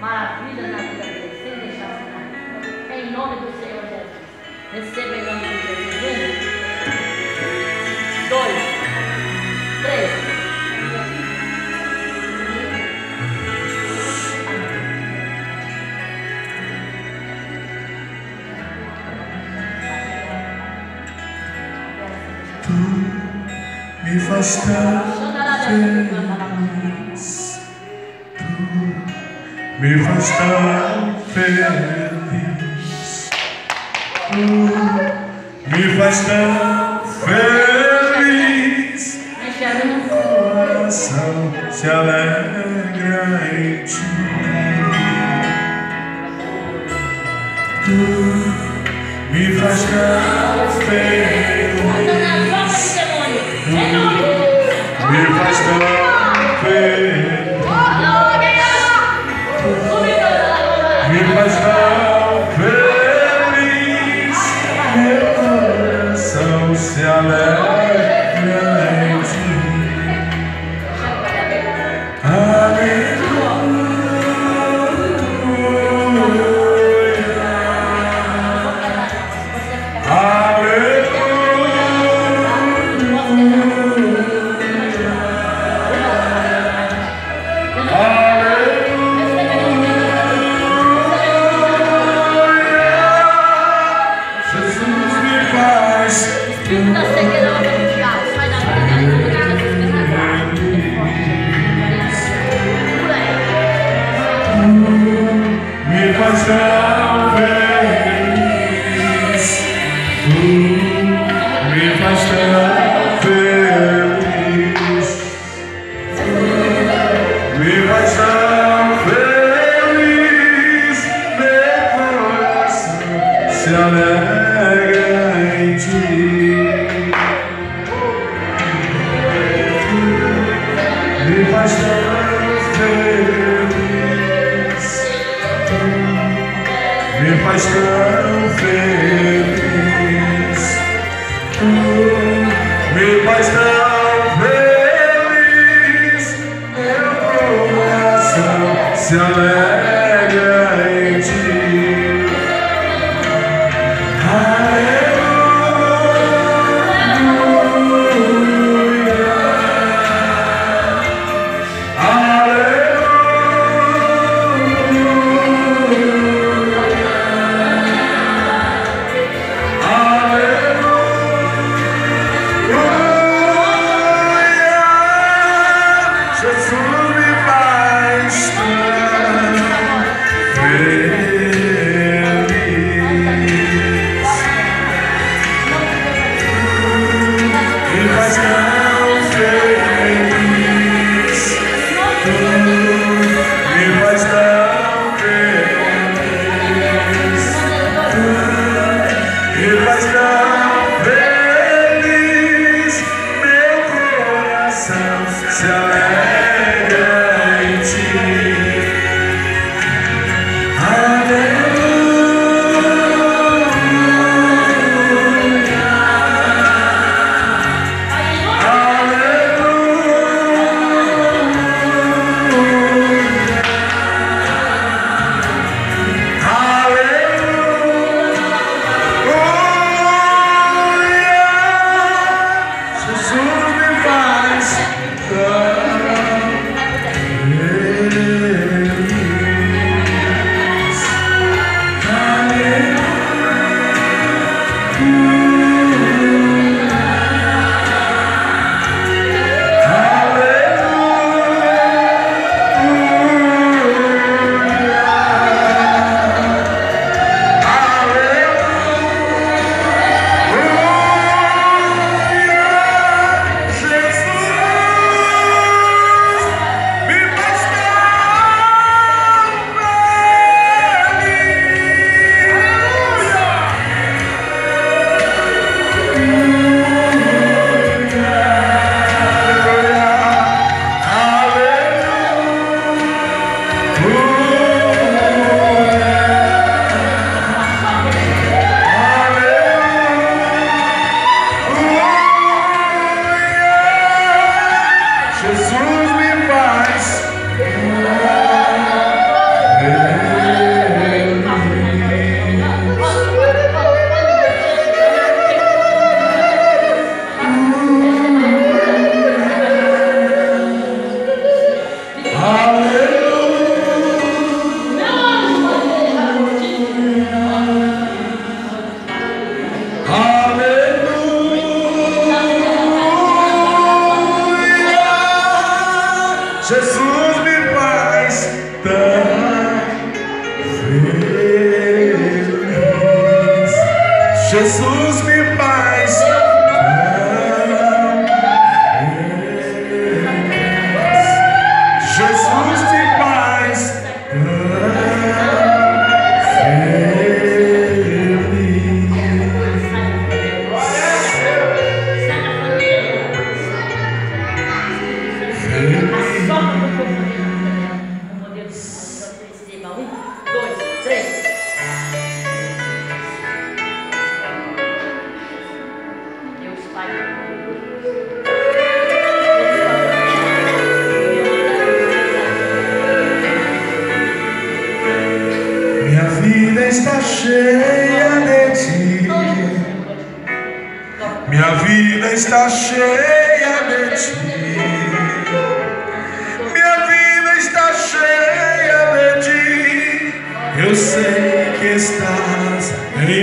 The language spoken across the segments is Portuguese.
maravilhas na vida dele, sem deixar sinal. Em nome do Senhor Jesus. Receba em nome de Jesus. Um, dois, três. Me faz tão feliz. Me faz tão feliz. Tu me faz tão feliz. Coração se alegra em ti. Tu me faz tão feliz. Me se Jesus me paga.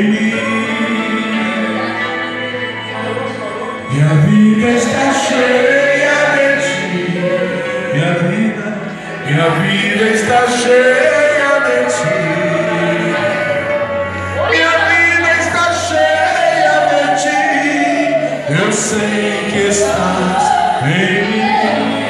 em mim. Minha vida está cheia de ti. Minha vida, minha vida está cheia de ti. Minha vida está cheia de ti. Eu sei que estás bem.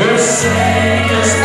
Her saint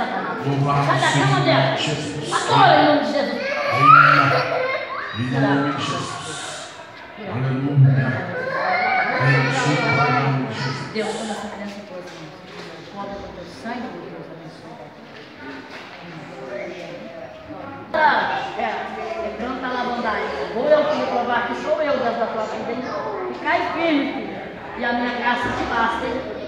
Satanás. Sai da cama dela. Agora, em nome de Jesus. Em nome de Jesus. Aleluia. Deus, como essa criança toda, cobra com teu sangue, Deus abençoe. É, é pronta na bondade. Vou eu que provar que sou eu da tua vida, hein? Firme, filho. E a minha graça te basta, hein?